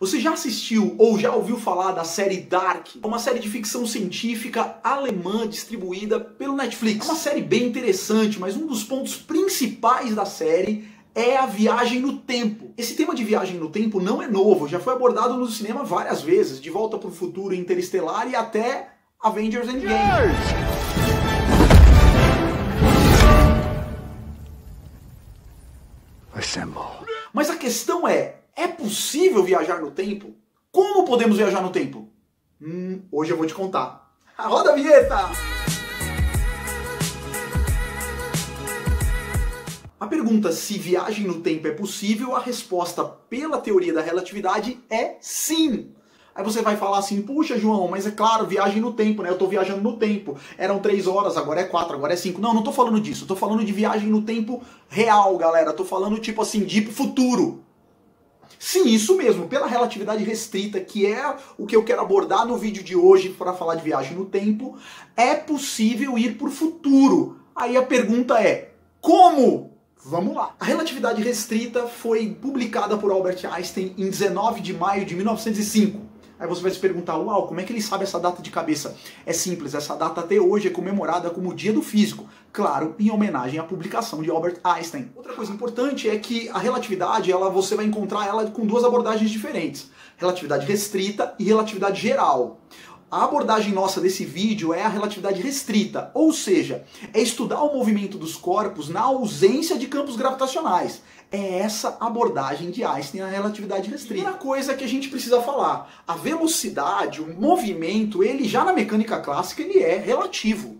Você já assistiu ou já ouviu falar da série Dark? É uma série de ficção científica alemã distribuída pelo Netflix. É uma série bem interessante, mas um dos pontos principais da série é a viagem no tempo. Esse tema de viagem no tempo não é novo, já foi abordado no cinema várias vezes, de Volta para o Futuro, Interestelar e até Avengers Endgame. Assemble. Mas a questão é, é possível viajar no tempo? Como podemos viajar no tempo? Hum, hoje eu vou te contar. Roda a vinheta! A pergunta se viagem no tempo é possível, a resposta pela teoria da relatividade é sim. Aí você vai falar assim, puxa João, mas é claro, viagem no tempo, né? Eu tô viajando no tempo. Eram três horas, agora é quatro, agora é cinco. Não, não tô falando disso. Eu tô falando de viagem no tempo real, galera. tô falando tipo assim, de futuro. Sim, isso mesmo, pela relatividade restrita, que é o que eu quero abordar no vídeo de hoje para falar de viagem no tempo, é possível ir para o futuro. Aí a pergunta é: como? Vamos lá. A relatividade restrita foi publicada por Albert Einstein em 19 de maio de 1905. Aí você vai se perguntar, uau, como é que ele sabe essa data de cabeça? É simples, essa data até hoje é comemorada como o Dia do Físico, claro, em homenagem à publicação de Albert Einstein. Outra coisa importante é que a relatividade, ela você vai encontrar ela com duas abordagens diferentes: relatividade restrita e relatividade geral. A abordagem nossa desse vídeo é a relatividade restrita, ou seja, é estudar o movimento dos corpos na ausência de campos gravitacionais. É essa abordagem de Einstein na relatividade restrita. Primeira coisa que a gente precisa falar, a velocidade, o movimento, ele já na mecânica clássica ele é relativo.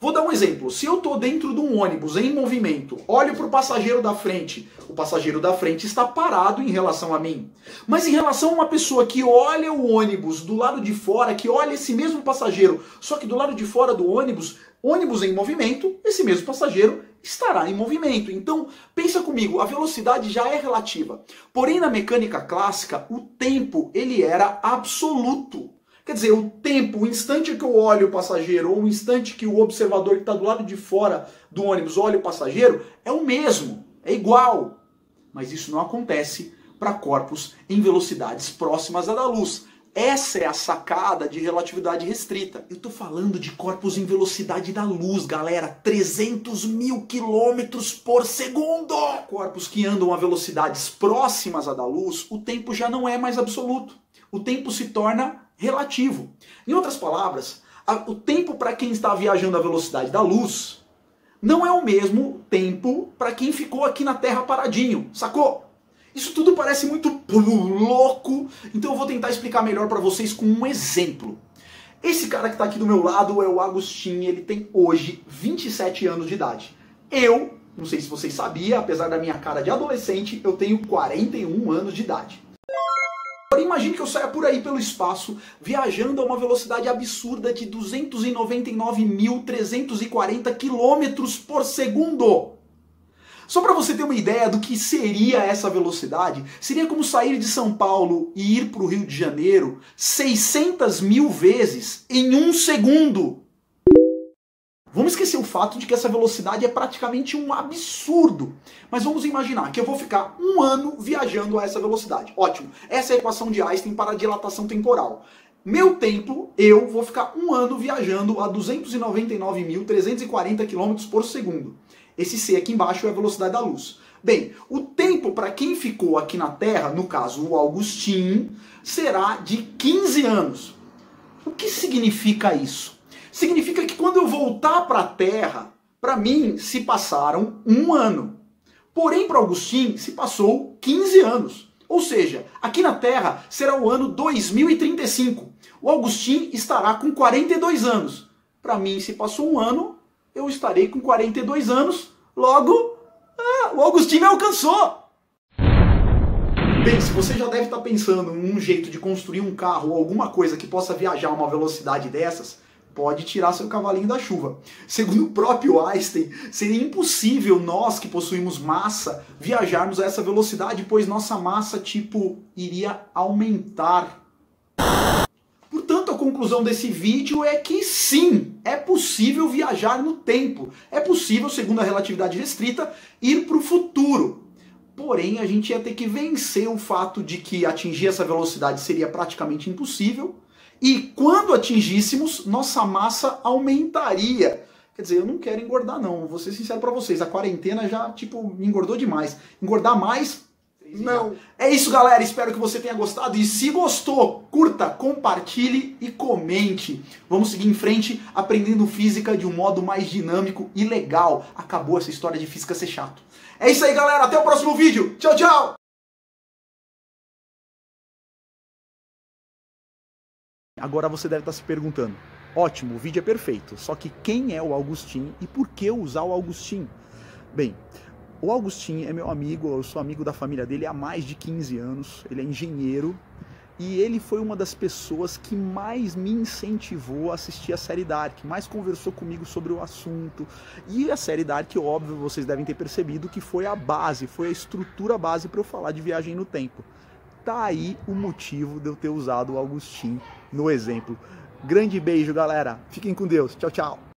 Vou dar um exemplo. Se eu estou dentro de um ônibus em movimento, olho para o passageiro da frente, o passageiro da frente está parado em relação a mim. Mas em relação a uma pessoa que olha o ônibus do lado de fora, que olha esse mesmo passageiro, só que do lado de fora do ônibus, ônibus em movimento, esse mesmo passageiro estará em movimento. Então, pensa comigo, a velocidade já é relativa. Porém, na mecânica clássica, o tempo ele era absoluto. Quer dizer, o tempo, o instante que eu olho o passageiro, ou o instante que o observador que está do lado de fora do ônibus olha o passageiro, é o mesmo, é igual. Mas isso não acontece para corpos em velocidades próximas à da luz. Essa é a sacada de relatividade restrita. Eu estou falando de corpos em velocidade da luz, galera. 300 mil quilômetros por segundo! Corpos que andam a velocidades próximas à da luz, o tempo já não é mais absoluto. O tempo se torna relativo. Em outras palavras, o tempo para quem está viajando à velocidade da luz não é o mesmo tempo para quem ficou aqui na Terra paradinho, sacou? Isso tudo parece muito louco, então eu vou tentar explicar melhor para vocês com um exemplo. Esse cara que está aqui do meu lado é o Agostinho, ele tem hoje 27 anos de idade. Eu, não sei se vocês sabiam, apesar da minha cara de adolescente, eu tenho 41 anos de idade. Agora imagine que eu saia por aí pelo espaço, viajando a uma velocidade absurda de 299.340 km por segundo. Só para você ter uma ideia do que seria essa velocidade, seria como sair de São Paulo e ir para o Rio de Janeiro 600 mil vezes em um segundo. Vamos esquecer o fato de que essa velocidade é praticamente um absurdo. Mas vamos imaginar que eu vou ficar um ano viajando a essa velocidade. Ótimo. Essa é a equação de Einstein para a dilatação temporal. Meu tempo, eu vou ficar um ano viajando a 299.340 km por segundo. Esse C aqui embaixo é a velocidade da luz. Bem, o tempo para quem ficou aqui na Terra, no caso o Augustin, será de 15 anos. O que significa isso? Significa que quando eu voltar para a Terra, para mim se passaram um ano. Porém, para Agostinho se passou 15 anos. Ou seja, aqui na Terra será o ano 2035. O Agostinho estará com 42 anos. Para mim, se passou um ano, eu estarei com 42 anos. Logo, ah, o Agostinho me alcançou. Bem, se você já deve estar pensando em um jeito de construir um carro ou alguma coisa que possa viajar a uma velocidade dessas, pode tirar seu cavalinho da chuva. Segundo o próprio Einstein, seria impossível nós que possuímos massa viajarmos a essa velocidade, pois nossa massa tipo iria aumentar. Portanto, a conclusão desse vídeo é que sim, é possível viajar no tempo. É possível, segundo a relatividade restrita, ir para o futuro. porém a gente ia ter que vencer o fato de que atingir essa velocidade seria praticamente impossível, e quando atingíssemos, nossa massa aumentaria. Quer dizer, eu não quero engordar não, vou ser sincero para vocês, a quarentena já, tipo, me engordou demais. Engordar mais, não. É isso, galera. Espero que você tenha gostado. E se gostou, curta, compartilhe e comente. Vamos seguir em frente aprendendo física de um modo mais dinâmico e legal. Acabou essa história de física ser chato. É isso aí, galera. Até o próximo vídeo. Tchau, tchau. Agora você deve estar se perguntando: ótimo, o vídeo é perfeito, só que quem é o Augustin e por que usar o Augustin? Bem, o Augustin é meu amigo, eu sou amigo da família dele há mais de 15 anos, ele é engenheiro e ele foi uma das pessoas que mais me incentivou a assistir a série Dark, mais conversou comigo sobre o assunto. E a série Dark, óbvio, vocês devem ter percebido que foi a base, foi a estrutura base para eu falar de viagem no tempo. Tá aí o motivo de eu ter usado o Augustin no exemplo. Grande beijo, galera. Fiquem com Deus. Tchau, tchau.